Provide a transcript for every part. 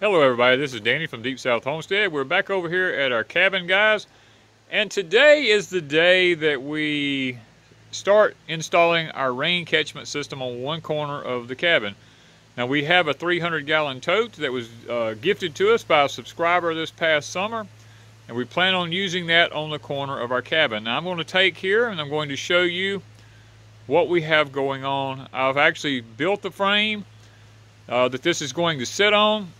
Hello everybody, this is Danny from Deep South Homestead. We're back over here at our cabin, guys. And today is the day that we start installing our rain catchment system on one corner of the cabin. Now we have a 300 gallon tote that was uh, gifted to us by a subscriber this past summer. And we plan on using that on the corner of our cabin. Now I'm going to take here and I'm going to show you what we have going on. I've actually built the frame uh, that this is going to sit on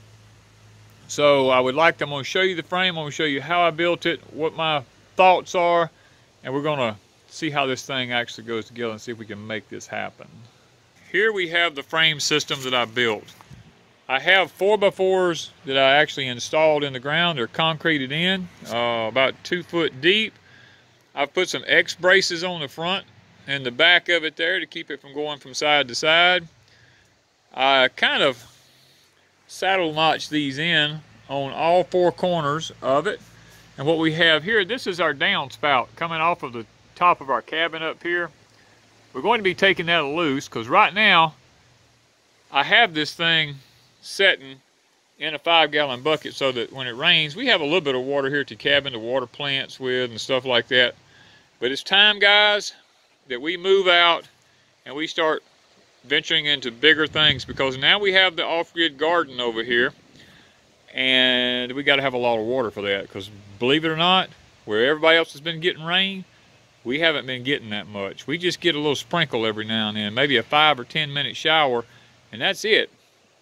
so I would like to, I'm going to show you the frame, I'm going to show you how I built it, what my thoughts are, and we're going to see how this thing actually goes together and see if we can make this happen. Here we have the frame system that I built. I have 4x4s that I actually installed in the ground. They're concreted in, uh, about two foot deep. I've put some X braces on the front and the back of it there to keep it from going from side to side. I kind of saddle notch these in on all four corners of it. And what we have here, this is our downspout coming off of the top of our cabin up here. We're going to be taking that loose because right now I have this thing setting in a five gallon bucket so that when it rains, we have a little bit of water here at the cabin to water plants with and stuff like that. But it's time, guys, that we move out and we start venturing into bigger things because now we have the off-grid garden over here and we got to have a lot of water for that because believe it or not where everybody else has been getting rain we haven't been getting that much. We just get a little sprinkle every now and then maybe a five or ten minute shower and that's it.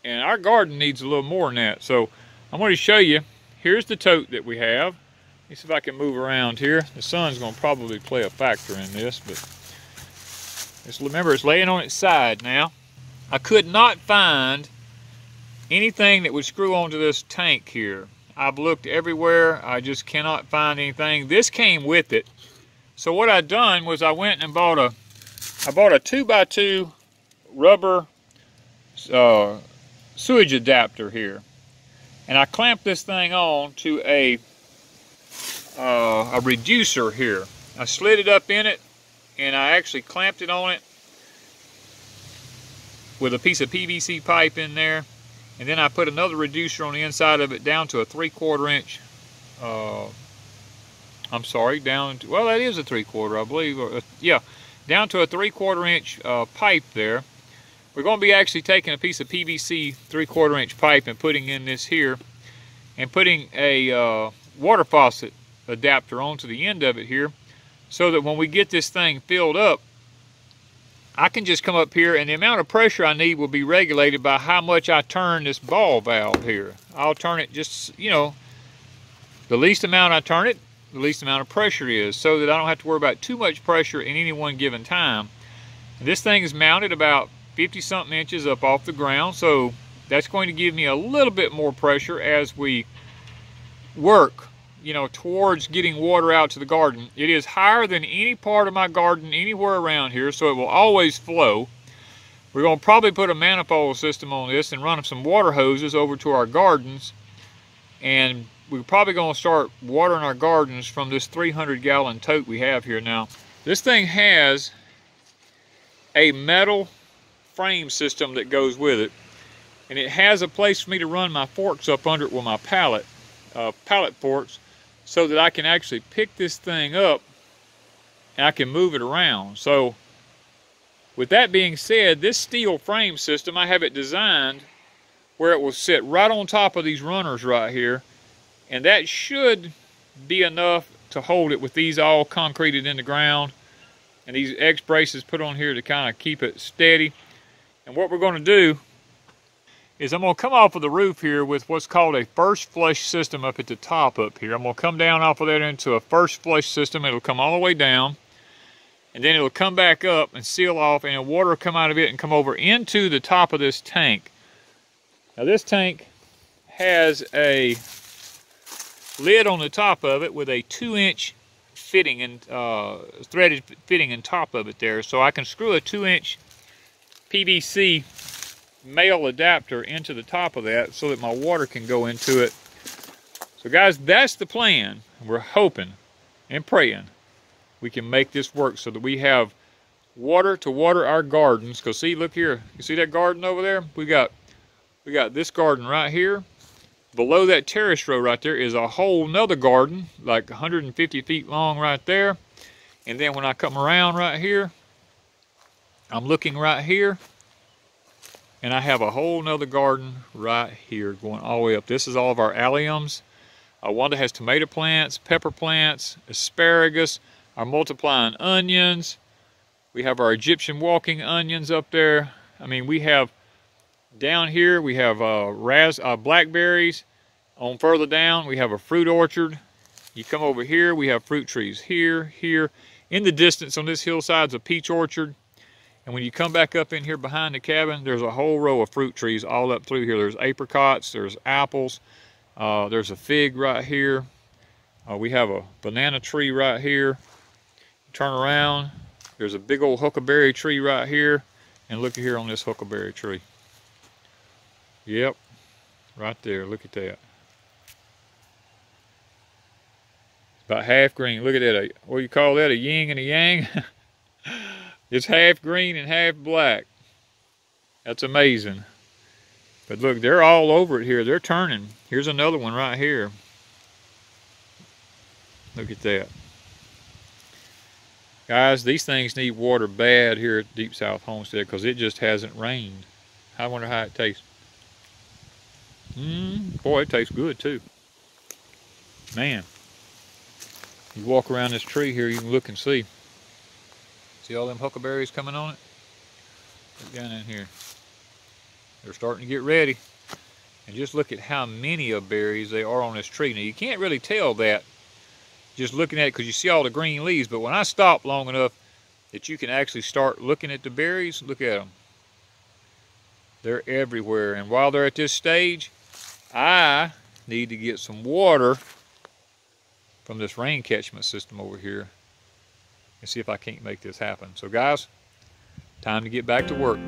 And our garden needs a little more than that. So I'm going to show you. Here's the tote that we have. Let me see if I can move around here. The sun's going to probably play a factor in this but just remember, it's laying on its side now. I could not find anything that would screw onto this tank here. I've looked everywhere. I just cannot find anything. This came with it. So what I done was I went and bought a, I bought a two by two rubber uh, sewage adapter here. And I clamped this thing on to a, uh, a reducer here. I slid it up in it and I actually clamped it on it with a piece of PVC pipe in there. And then I put another reducer on the inside of it down to a three quarter inch uh, I'm sorry down to, well that is a three quarter I believe uh, yeah down to a three quarter inch uh, pipe there. We're going to be actually taking a piece of PVC three quarter inch pipe and putting in this here and putting a uh, water faucet adapter onto the end of it here so that when we get this thing filled up, I can just come up here and the amount of pressure I need will be regulated by how much I turn this ball valve here. I'll turn it just, you know, the least amount I turn it, the least amount of pressure is so that I don't have to worry about too much pressure in any one given time. This thing is mounted about 50 something inches up off the ground so that's going to give me a little bit more pressure as we work you know, towards getting water out to the garden. It is higher than any part of my garden anywhere around here, so it will always flow. We're going to probably put a manifold system on this and run some water hoses over to our gardens. And we're probably going to start watering our gardens from this 300 gallon tote we have here now. This thing has a metal frame system that goes with it. And it has a place for me to run my forks up under it with my pallet, uh, pallet forks so that I can actually pick this thing up and I can move it around. So with that being said, this steel frame system, I have it designed where it will sit right on top of these runners right here. And that should be enough to hold it with these all concreted in the ground and these X braces put on here to kind of keep it steady. And what we're going to do is I'm going to come off of the roof here with what's called a first flush system up at the top up here. I'm going to come down off of that into a first flush system. It'll come all the way down and then it'll come back up and seal off and water will come out of it and come over into the top of this tank. Now this tank has a lid on the top of it with a two inch fitting and uh, threaded fitting in top of it there. So I can screw a two inch PVC male adapter into the top of that so that my water can go into it. So guys, that's the plan. We're hoping and praying we can make this work so that we have water to water our gardens. Cause see, look here, you see that garden over there? We got we got this garden right here, below that terrace row right there is a whole nother garden, like 150 feet long right there. And then when I come around right here, I'm looking right here, and I have a whole nother garden right here going all the way up. This is all of our alliums. Uh, Wanda has tomato plants, pepper plants, asparagus, our multiplying onions. We have our Egyptian walking onions up there. I mean, we have down here, we have uh, ras uh, blackberries. On further down, we have a fruit orchard. You come over here, we have fruit trees here, here. In the distance on this hillside is a peach orchard. And when you come back up in here behind the cabin, there's a whole row of fruit trees all up through here. There's apricots, there's apples, uh, there's a fig right here. Uh, we have a banana tree right here. Turn around, there's a big old huckleberry tree right here. And look here on this huckleberry tree. Yep, right there, look at that. about half green. Look at that. What do you call that? A yin and a yang? it's half green and half black. That's amazing. But look, they're all over it here. They're turning. Here's another one right here. Look at that. Guys, these things need water bad here at Deep South Homestead because it just hasn't rained. I wonder how it tastes. Mmm, boy, it tastes good too. Man. You walk around this tree here, you can look and see. See all them huckleberries coming on it? Look down in here. They're starting to get ready. And just look at how many of berries they are on this tree. Now you can't really tell that just looking at it because you see all the green leaves. But when I stop long enough that you can actually start looking at the berries, look at them. They're everywhere. And while they're at this stage, I need to get some water from this rain catchment system over here and see if I can't make this happen. So guys, time to get back to work.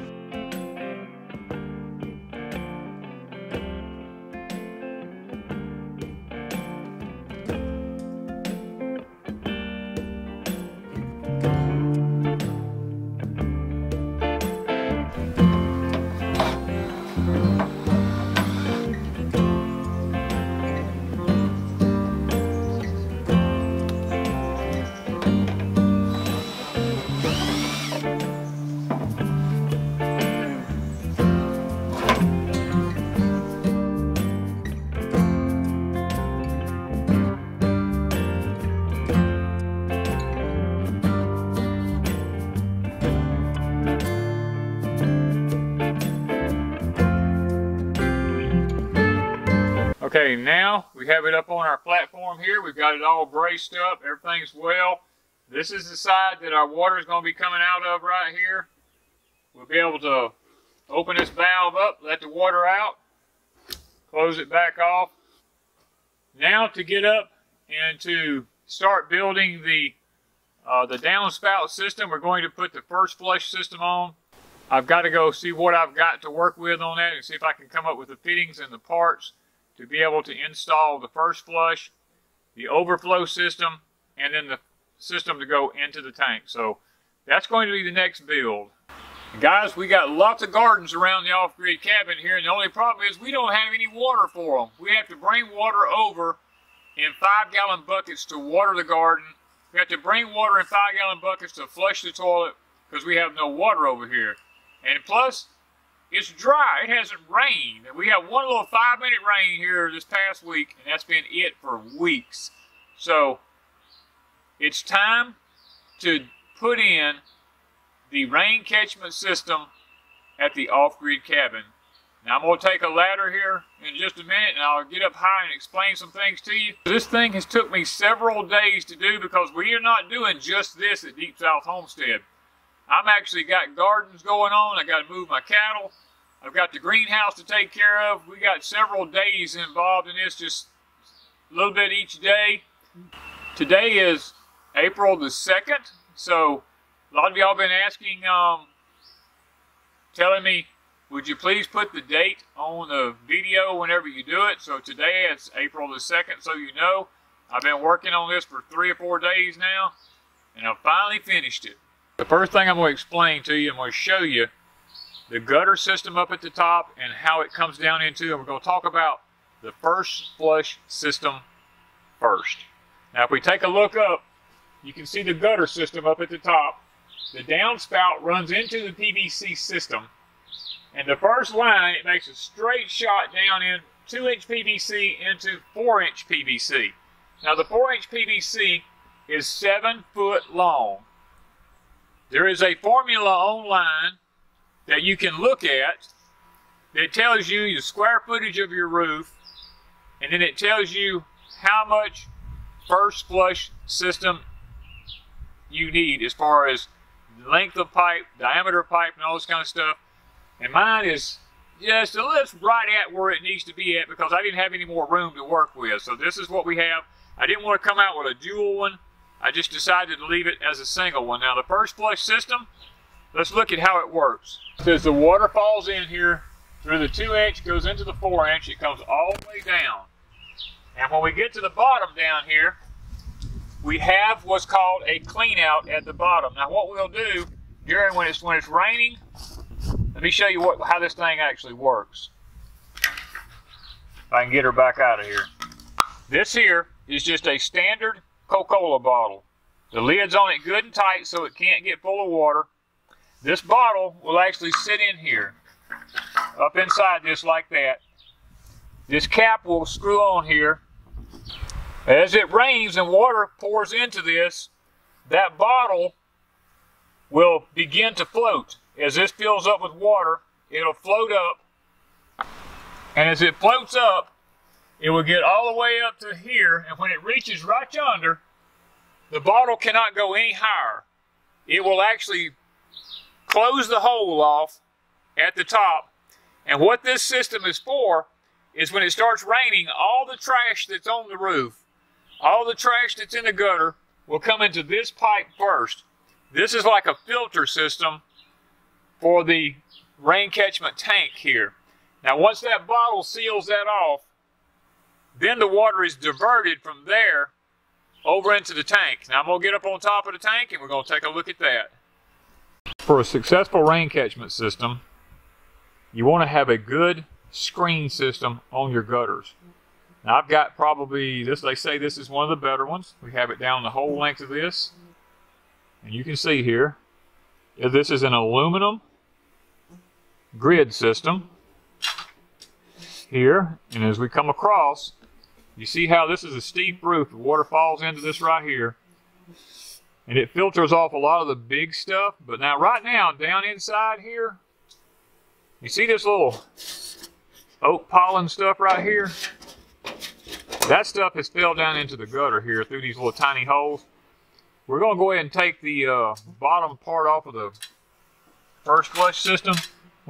Now we have it up on our platform here. We've got it all braced up. Everything's well. This is the side that our water is going to be coming out of right here. We'll be able to open this valve up, let the water out, close it back off. Now to get up and to start building the uh, the downspout system, we're going to put the first flush system on. I've got to go see what I've got to work with on that and see if I can come up with the fittings and the parts to be able to install the first flush, the overflow system, and then the system to go into the tank. So that's going to be the next build. guys, we got lots of gardens around the off-grid cabin here, and the only problem is we don't have any water for them. We have to bring water over in five-gallon buckets to water the garden. We have to bring water in five-gallon buckets to flush the toilet because we have no water over here. And plus, it's dry. It hasn't rained. We have one little five minute rain here this past week, and that's been it for weeks. So it's time to put in the rain catchment system at the off-grid cabin. Now I'm going to take a ladder here in just a minute and I'll get up high and explain some things to you. This thing has took me several days to do because we are not doing just this at Deep South Homestead. I'm actually got gardens going on. I got to move my cattle. I've got the greenhouse to take care of. We got several days involved in this, just a little bit each day. Today is April the 2nd, so a lot of y'all been asking, um, telling me, would you please put the date on the video whenever you do it? So today it's April the 2nd, so you know. I've been working on this for three or four days now, and I've finally finished it. The first thing I'm going to explain to you, I'm going to show you the gutter system up at the top and how it comes down into, and we're going to talk about the first flush system first. Now if we take a look up, you can see the gutter system up at the top. The downspout runs into the PVC system. And the first line, it makes a straight shot down in 2 inch PVC into 4 inch PVC. Now the 4 inch PVC is 7 foot long. There is a formula online that you can look at that tells you the square footage of your roof and then it tells you how much first flush system you need as far as length of pipe, diameter of pipe, and all this kind of stuff. And mine is just a little right at where it needs to be at because I didn't have any more room to work with. So this is what we have. I didn't want to come out with a dual one. I just decided to leave it as a single one. Now the first flush system, let's look at how it works. As the water falls in here through the 2 inch, goes into the 4 inch, it comes all the way down. And when we get to the bottom down here, we have what's called a clean out at the bottom. Now what we'll do during when it's when it's raining, let me show you what how this thing actually works. If I can get her back out of here. This here is just a standard Coca-Cola bottle. The lid's on it good and tight so it can't get full of water. This bottle will actually sit in here, up inside this like that. This cap will screw on here. As it rains and water pours into this, that bottle will begin to float. As this fills up with water, it'll float up. And as it floats up, it will get all the way up to here, and when it reaches right yonder, the bottle cannot go any higher. It will actually close the hole off at the top. And what this system is for is when it starts raining, all the trash that's on the roof, all the trash that's in the gutter will come into this pipe first. This is like a filter system for the rain catchment tank here. Now once that bottle seals that off, then the water is diverted from there over into the tank. Now I'm going to get up on top of the tank and we're going to take a look at that. For a successful rain catchment system, you want to have a good screen system on your gutters. Now I've got probably this, they say this is one of the better ones. We have it down the whole length of this. And you can see here, uh, this is an aluminum grid system here. And as we come across, you see how this is a steep roof. The water falls into this right here. And it filters off a lot of the big stuff. But now right now, down inside here, you see this little oak pollen stuff right here? That stuff has fell down into the gutter here through these little tiny holes. We're going to go ahead and take the uh, bottom part off of the first flush system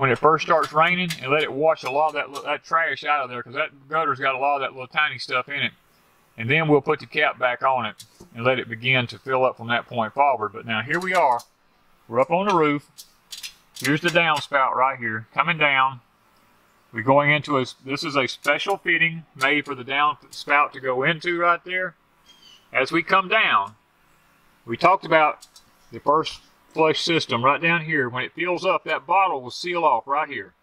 when it first starts raining and let it wash a lot of that, that trash out of there because that gutter's got a lot of that little tiny stuff in it. And then we'll put the cap back on it and let it begin to fill up from that point forward. But now here we are. We're up on the roof. Here's the downspout right here coming down. We're going into a, this is a special fitting made for the downspout to go into right there. As we come down, we talked about the first flush system right down here. When it fills up, that bottle will seal off right here.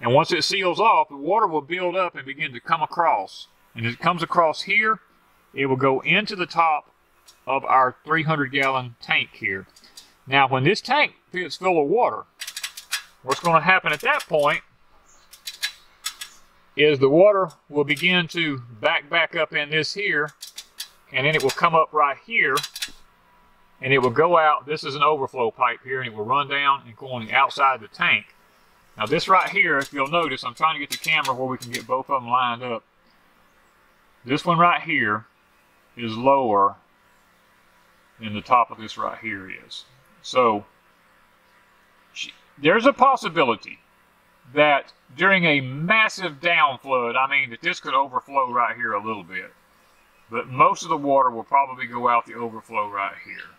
And once it seals off, the water will build up and begin to come across. And as it comes across here, it will go into the top of our 300 gallon tank here. Now, when this tank gets full of water, what's going to happen at that point is the water will begin to back back up in this here, and then it will come up right here and it will go out. This is an overflow pipe here, and it will run down and go on the outside of the tank. Now this right here, if you'll notice, I'm trying to get the camera where we can get both of them lined up. This one right here is lower than the top of this right here is. So there's a possibility that during a massive down flood, I mean that this could overflow right here a little bit. But most of the water will probably go out the overflow right here.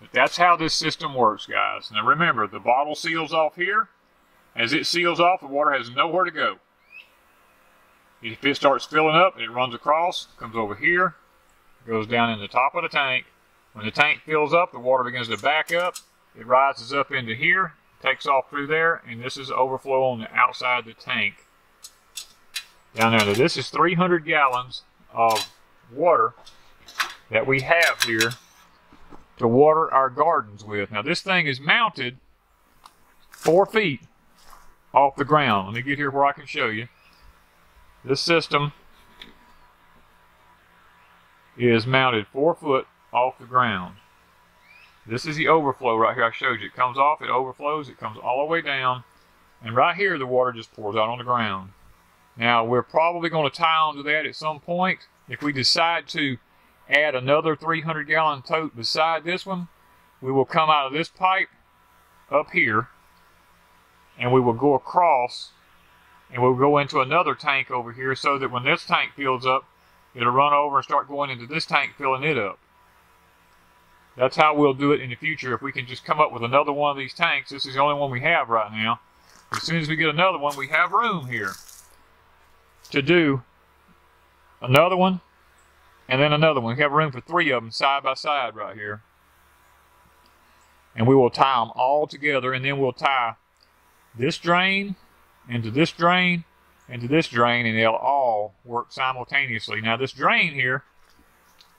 But that's how this system works, guys. Now remember, the bottle seals off here. As it seals off, the water has nowhere to go. If it starts filling up, it runs across, comes over here, goes down in the top of the tank. When the tank fills up, the water begins to back up. It rises up into here, takes off through there, and this is overflow on the outside of the tank. down there. Now, this is 300 gallons of water that we have here to water our gardens with. Now this thing is mounted four feet off the ground. Let me get here where I can show you. This system is mounted four foot off the ground. This is the overflow right here I showed you. It comes off, it overflows, it comes all the way down, and right here the water just pours out on the ground. Now we're probably going to tie onto that at some point. If we decide to add another 300 gallon tote beside this one, we will come out of this pipe up here and we will go across and we'll go into another tank over here so that when this tank fills up, it'll run over and start going into this tank filling it up. That's how we'll do it in the future. If we can just come up with another one of these tanks, this is the only one we have right now. As soon as we get another one, we have room here to do another one and then another one. We have room for three of them side by side right here. And we will tie them all together and then we'll tie this drain into this drain into this drain and they'll all work simultaneously. Now this drain here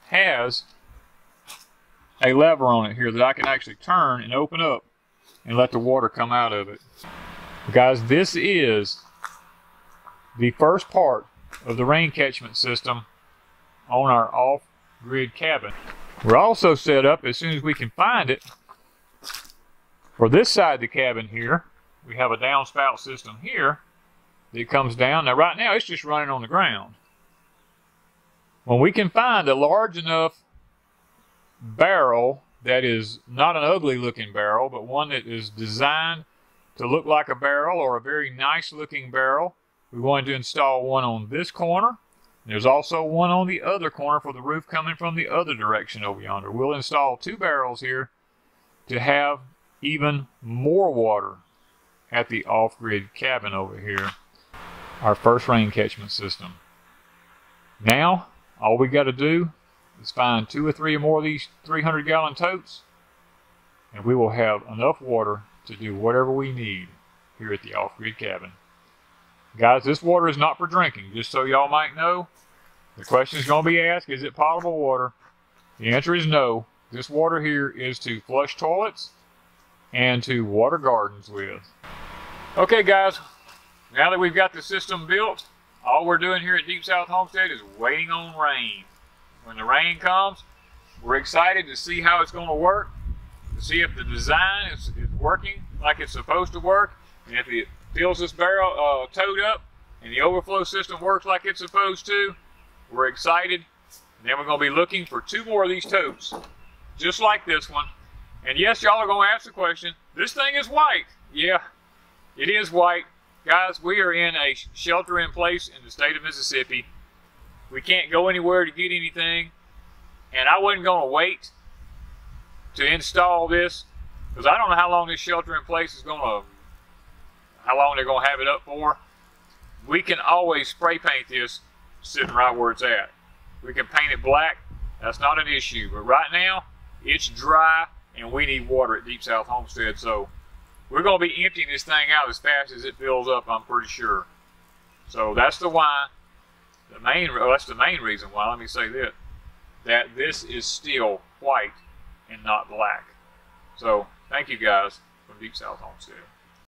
has a lever on it here that I can actually turn and open up and let the water come out of it. Guys, this is the first part of the rain catchment system on our off-grid cabin. We're also set up, as soon as we can find it, for this side of the cabin here, we have a downspout system here that comes down. Now right now it's just running on the ground. When we can find a large enough barrel that is not an ugly looking barrel, but one that is designed to look like a barrel or a very nice looking barrel, we're going to install one on this corner. There's also one on the other corner for the roof coming from the other direction over yonder. We'll install two barrels here to have even more water at the off-grid cabin over here. Our first rain catchment system. Now, all we got to do is find two or three more of these 300 gallon totes and we will have enough water to do whatever we need here at the off-grid cabin. Guys, this water is not for drinking, just so y'all might know. The question is going to be asked, is it potable water? The answer is no. This water here is to flush toilets and to water gardens with. Okay guys, now that we've got the system built, all we're doing here at Deep South Homestead is waiting on rain. When the rain comes, we're excited to see how it's going to work, to see if the design is, is working like it's supposed to work, and if it fills this barrel uh, tote up and the overflow system works like it's supposed to, we're excited. And then we're going to be looking for two more of these totes, just like this one. And yes, y'all are going to ask the question, this thing is white. Yeah, it is white. Guys, we are in a shelter in place in the state of Mississippi. We can't go anywhere to get anything. And I wasn't going to wait to install this because I don't know how long this shelter in place is going to how long they're going to have it up for. We can always spray paint this sitting right where it's at. We can paint it black. That's not an issue. But right now, it's dry and we need water at Deep South Homestead. So we're going to be emptying this thing out as fast as it fills up, I'm pretty sure. So that's the why. The main, well, that's the main reason why, let me say that, that this is still white and not black. So thank you guys from Deep South Homestead.